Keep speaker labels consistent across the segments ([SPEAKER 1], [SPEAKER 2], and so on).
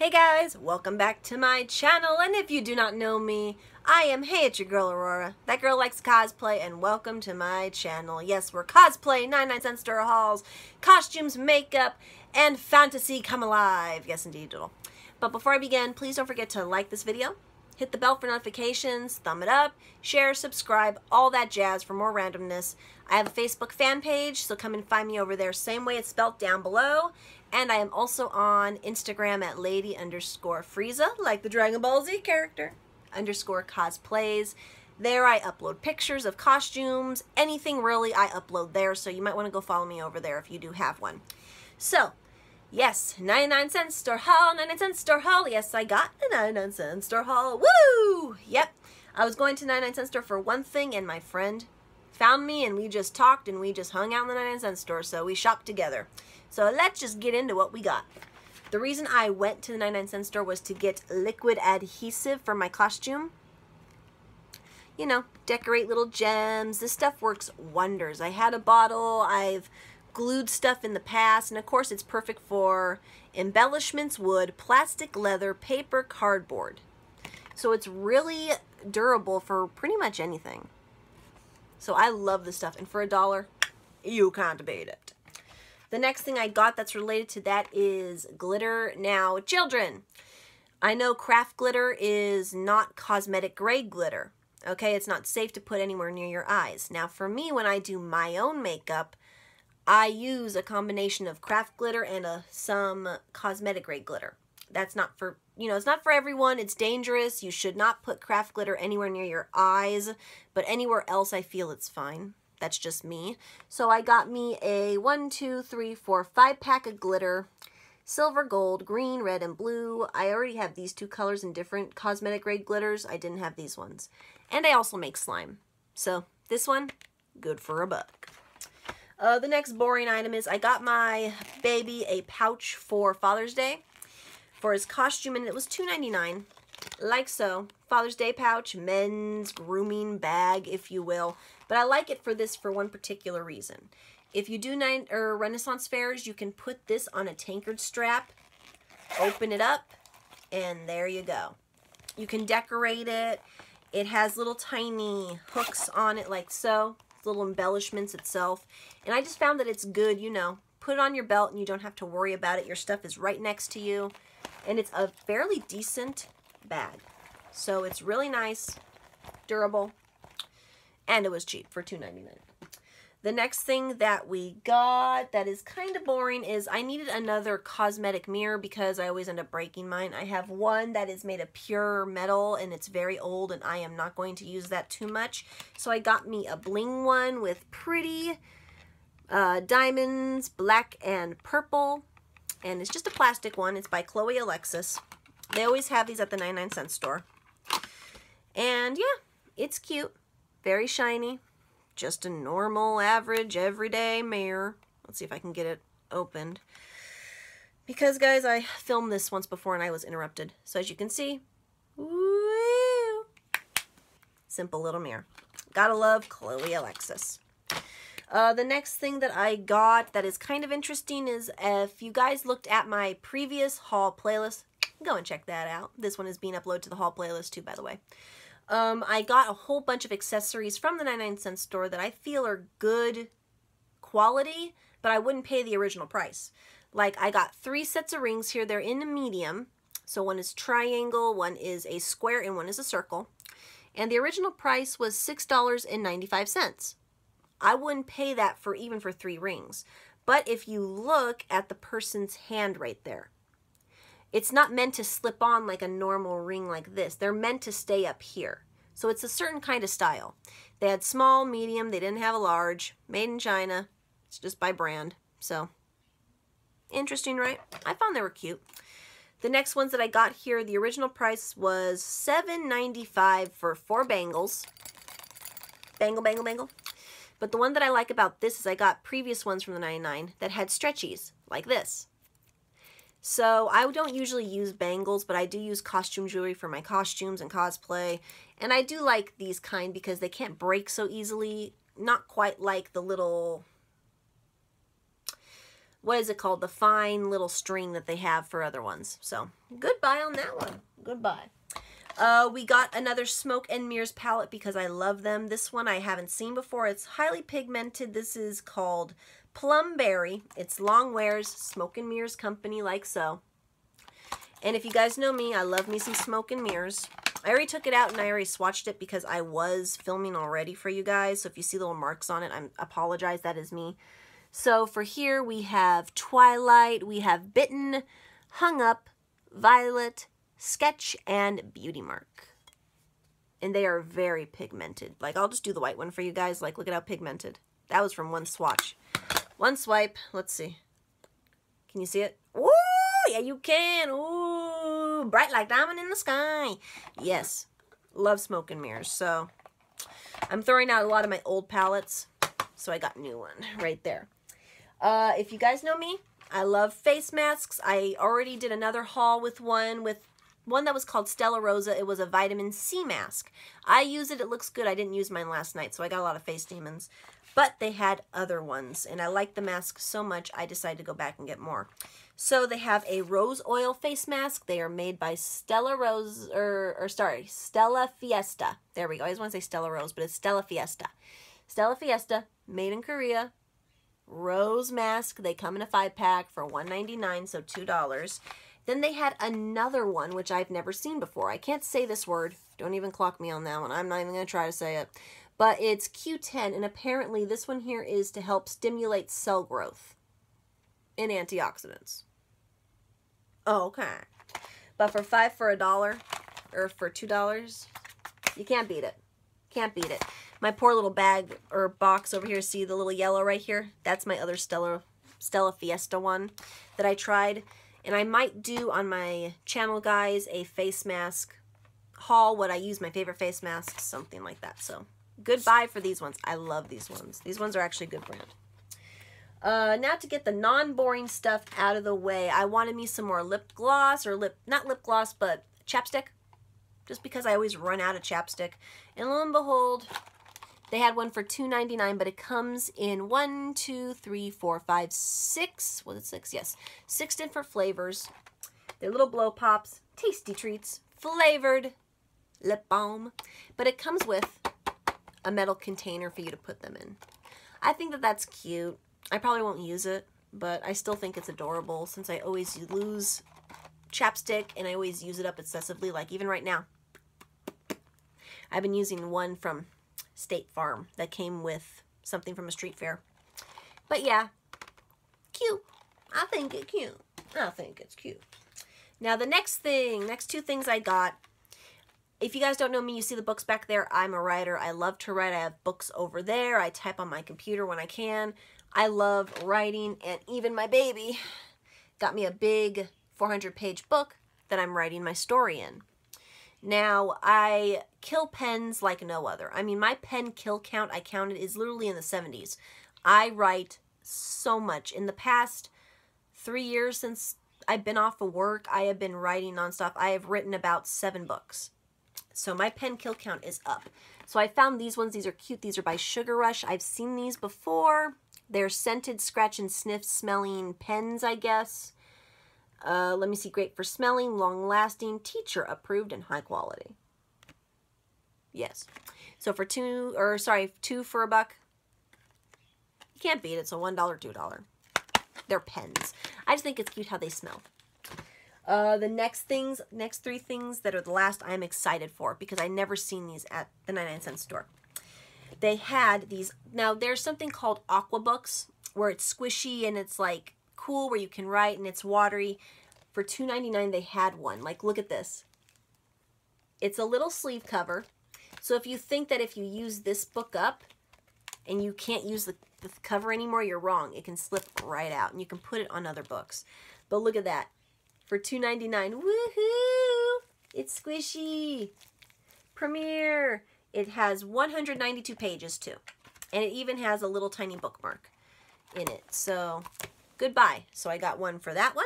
[SPEAKER 1] Hey guys, welcome back to my channel, and if you do not know me, I am Hey, it's your girl Aroura. That girl likes cosplay, and welcome to my channel. Yes, we're cosplay, 99 cent store hauls, costumes, makeup, and fantasy come alive. Yes, indeed, doodle. But before I begin, please don't forget to like this video, hit the bell for notifications, thumb it up, share, subscribe, all that jazz for more randomness. I have a Facebook fan page, so come and find me over there, same way it's spelled down below. And I am also on Instagram at lady underscore Frieza, like the Dragon Ball Z character, underscore cosplays. There I upload pictures of costumes, anything really I upload there, so you might want to go follow me over there if you do have one. So, yes, 99 cent store haul, 99 cent store haul. Yes, I got a 99 cent store haul. Woo! Yep, I was going to 99 cent store for one thing, and my friend found me, and we just talked, and we just hung out in the 99 cent store, so we shopped together. So let's just get into what we got. The reason I went to the 99 cent store was to get liquid adhesive for my costume. You know, decorate little gems. This stuff works wonders. I had a bottle. I've glued stuff in the past. And of course, it's perfect for embellishments, wood, plastic, leather, paper, cardboard. So it's really durable for pretty much anything. So I love this stuff. And for a dollar, you can't beat it. The next thing I got that's related to that is glitter. Now, children, I know craft glitter is not cosmetic grade glitter. Okay, it's not safe to put anywhere near your eyes. Now, for me, when I do my own makeup, I use a combination of craft glitter and a, some cosmetic grade glitter. That's not for, you know, it's not for everyone. It's dangerous. You should not put craft glitter anywhere near your eyes, but anywhere else I feel it's fine. That's just me. So I got me a one, two, three, four, five pack of glitter. Silver, gold, green, red, and blue. I already have these two colors in different cosmetic grade glitters. I didn't have these ones. And I also make slime. So this one, good for a buck. Uh, the next boring item is I got my baby a pouch for Father's Day for his costume, and it was $2.99, like so. Father's Day pouch, men's grooming bag, if you will. But I like it for this for one particular reason. If you do nine or Renaissance fairs, you can put this on a tankard strap, open it up, and there you go. You can decorate it. It has little tiny hooks on it like so, little embellishments itself. And I just found that it's good, you know, put it on your belt and you don't have to worry about it. Your stuff is right next to you. And it's a fairly decent bag. So it's really nice, durable, and it was cheap for $2.99. The next thing that we got that is kind of boring is I needed another cosmetic mirror because I always end up breaking mine. I have one that is made of pure metal and it's very old and I am not going to use that too much. So I got me a bling one with pretty uh, diamonds, black and purple. And it's just a plastic one. It's by Chloe Alexis. They always have these at the 99 cent store. And yeah, it's cute. Very shiny. Just a normal, average, everyday mirror. Let's see if I can get it opened. Because, guys, I filmed this once before and I was interrupted. So as you can see, woo, simple little mirror. Gotta love Chloe Alexis. Uh, the next thing that I got that is kind of interesting is if you guys looked at my previous haul playlist, go and check that out. This one is being uploaded to the haul playlist too, by the way. Um, I got a whole bunch of accessories from the 99 cent store that I feel are good quality, but I wouldn't pay the original price. Like, I got three sets of rings here. They're in a medium. So one is triangle, one is a square, and one is a circle. And the original price was $6.95. I wouldn't pay that for even for three rings. But if you look at the person's hand right there, it's not meant to slip on like a normal ring like this. They're meant to stay up here. So it's a certain kind of style. They had small, medium, they didn't have a large. Made in China. It's just by brand. So, interesting, right? I found they were cute. The next ones that I got here, the original price was $7.95 for four bangles. Bangle, bangle, bangle. But the one that I like about this is I got previous ones from the 99 that had stretchies, like this. So I don't usually use bangles, but I do use costume jewelry for my costumes and cosplay. And I do like these kind because they can't break so easily. Not quite like the little what is it called? The fine little string that they have for other ones. So goodbye on that one. Goodbye. Uh, we got another Smoke and Mirrors palette because I love them. This one I haven't seen before. It's highly pigmented. This is called Plum Berry. It's Long Wears Smoke and Mirrors Company like so. And if you guys know me, I love me some Smoke and Mirrors. I already took it out and I already swatched it because I was filming already for you guys. So if you see little marks on it, I apologize. That is me. So for here we have Twilight, we have Bitten, Hung Up, Violet, Sketch, and Beauty Mark. And they are very pigmented. Like, I'll just do the white one for you guys. Like, look at how pigmented. That was from one swatch. One swipe. Let's see. Can you see it? Ooh, yeah, you can. Ooh, bright like diamond in the sky. Yes, love smoke and mirrors. So, I'm throwing out a lot of my old palettes. So, I got a new one right there. Uh, if you guys know me, I love face masks. I already did another haul with one with one that was called Stella Rosa. It was a vitamin C mask. I use it. It looks good. I didn't use mine last night, so I got a lot of face demons. But they had other ones, and I liked the mask so much, I decided to go back and get more. So they have a rose oil face mask. They are made by Stella Rose, or, or sorry, Stella Fiesta. There we go. I always want to say Stella Rose, but it's Stella Fiesta. Stella Fiesta, made in Korea, rose mask. They come in a five pack for $1.99, so $2. Then they had another one, which I've never seen before. I can't say this word. Don't even clock me on that one. I'm not even going to try to say it. But it's Q10, and apparently this one here is to help stimulate cell growth and antioxidants. Oh, okay. But for five for a dollar, or for two dollars, you can't beat it. Can't beat it. My poor little bag or box over here, see the little yellow right here? That's my other Stella, Stella Fiesta one that I tried. And I might do on my channel, guys, a face mask haul, what I use, my favorite face masks, something like that. So, goodbye for these ones. I love these ones. These ones are actually good brand. Uh, now to get the non-boring stuff out of the way, I wanted me some more lip gloss, or lip, not lip gloss, but chapstick. Just because I always run out of chapstick. And lo and behold, they had one for $2.99, but it comes in one, two, three, four, five, six. Was it six? Yes. Six different flavors. They're little blow pops, tasty treats, flavored lip balm. But it comes with a metal container for you to put them in. I think that that's cute. I probably won't use it, but I still think it's adorable since I always lose chapstick and I always use it up excessively, like even right now. I've been using one from State Farm that came with something from a street fair. But yeah, cute. I think it's cute. I think it's cute. Now the next thing, next two things I got. If you guys don't know me, you see the books back there. I'm a writer. I love to write. I have books over there. I type on my computer when I can. I love writing and even my baby got me a big 400 page book that I'm writing my story in. Now, I kill pens like no other. I mean, my pen kill count I counted is literally in the 70s. I write so much. In the past three years since I've been off of work, I have been writing nonstop. I have written about seven books. So my pen kill count is up. So I found these ones. These are cute. These are by Sugar Rush. I've seen these before. They're scented scratch and sniff smelling pens, I guess. Uh, let me see, great for smelling, long-lasting, teacher approved, and high quality. Yes. So for two, or sorry, two for a buck, you can't beat it. So $1, $2. They're pens. I just think it's cute how they smell. Uh, the next things, next three things that are the last I'm excited for because I never seen these at the 99 cent store. They had these, now there's something called Aqua Books where it's squishy and it's like cool where you can write and it's watery. For $2.99 they had one. Like look at this. It's a little sleeve cover. So if you think that if you use this book up and you can't use the, the cover anymore, you're wrong. It can slip right out and you can put it on other books. But look at that. For $2.99, woohoo! It's squishy. Premiere. It has 192 pages too. And it even has a little tiny bookmark in it. So goodbye. So I got one for that one.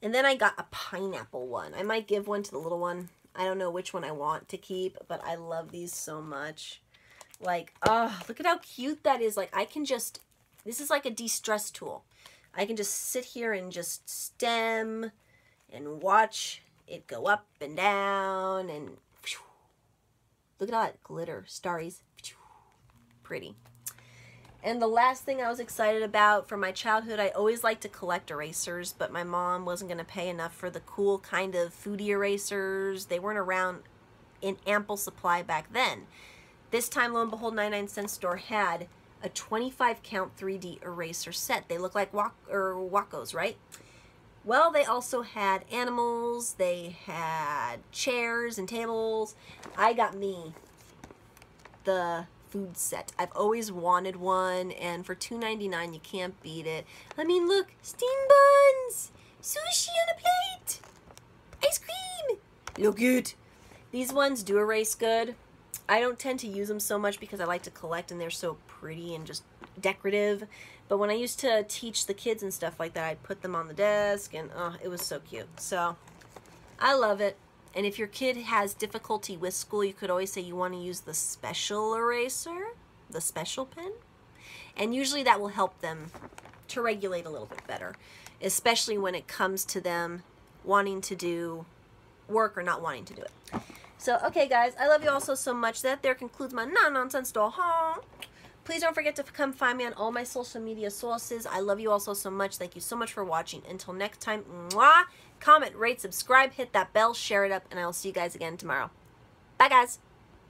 [SPEAKER 1] And then I got a pineapple one. I might give one to the little one. I don't know which one I want to keep, but I love these so much. Like, oh, look at how cute that is. Like, I can just, this is like a de-stress tool. I can just sit here and just stem and watch it go up and down and look at all that glitter, starries. Pretty. And the last thing I was excited about from my childhood, I always liked to collect erasers, but my mom wasn't going to pay enough for the cool kind of foodie erasers. They weren't around in ample supply back then. This time, lo and behold, 99 cent store had a 25 count 3D eraser set. They look like Wak er, or Wacos, right? Well, they also had animals, they had chairs and tables. I got me the food set. I've always wanted one, and for $2.99, you can't beat it. I mean, look, steam buns, sushi on a plate, ice cream. Look good. These ones do erase good. I don't tend to use them so much because I like to collect and they're so pretty and just decorative. But when I used to teach the kids and stuff like that, I'd put them on the desk and oh, it was so cute. So I love it. And if your kid has difficulty with school, you could always say you want to use the special eraser, the special pen. And usually that will help them to regulate a little bit better, especially when it comes to them wanting to do work or not wanting to do it. So, okay, guys, I love you all so, so much. That there concludes my non-nonsense doll haul. Please don't forget to come find me on all my social media sources. I love you all so, so much. Thank you so much for watching. Until next time, mwah, comment, rate, subscribe, hit that bell, share it up, and I will see you guys again tomorrow. Bye, guys.